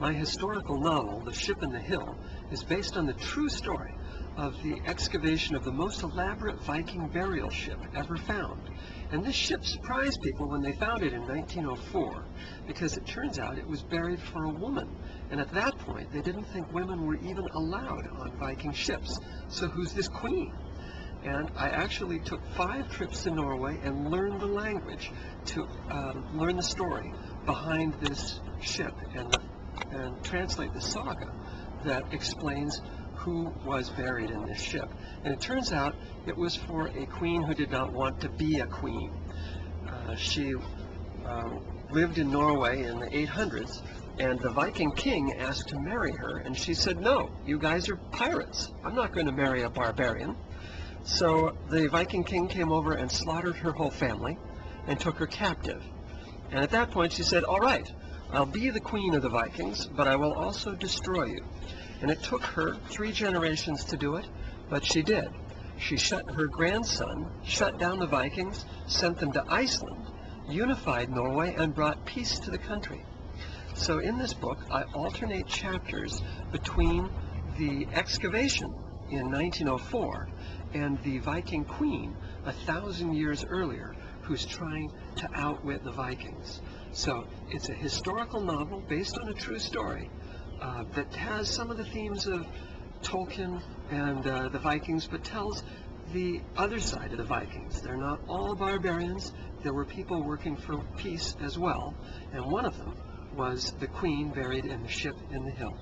My historical novel, The Ship in the Hill, is based on the true story of the excavation of the most elaborate Viking burial ship ever found. And this ship surprised people when they found it in 1904 because it turns out it was buried for a woman. And at that point, they didn't think women were even allowed on Viking ships. So who's this queen? And I actually took five trips to Norway and learned the language to um, learn the story behind this ship and, and translate the saga that explains who was buried in this ship. And it turns out it was for a queen who did not want to be a queen. Uh, she uh, lived in Norway in the 800s, and the Viking king asked to marry her, and she said, no, you guys are pirates. I'm not going to marry a barbarian. So the Viking king came over and slaughtered her whole family and took her captive. And at that point she said, all right, I'll be the queen of the Vikings, but I will also destroy you. And it took her three generations to do it, but she did. She shut her grandson, shut down the Vikings, sent them to Iceland, unified Norway, and brought peace to the country. So in this book, I alternate chapters between the excavation in 1904 and the Viking queen a thousand years earlier who's trying to outwit the Vikings. So it's a historical novel based on a true story uh, that has some of the themes of Tolkien and uh, the Vikings, but tells the other side of the Vikings. They're not all barbarians. There were people working for peace as well, and one of them was the queen buried in the ship in the hill.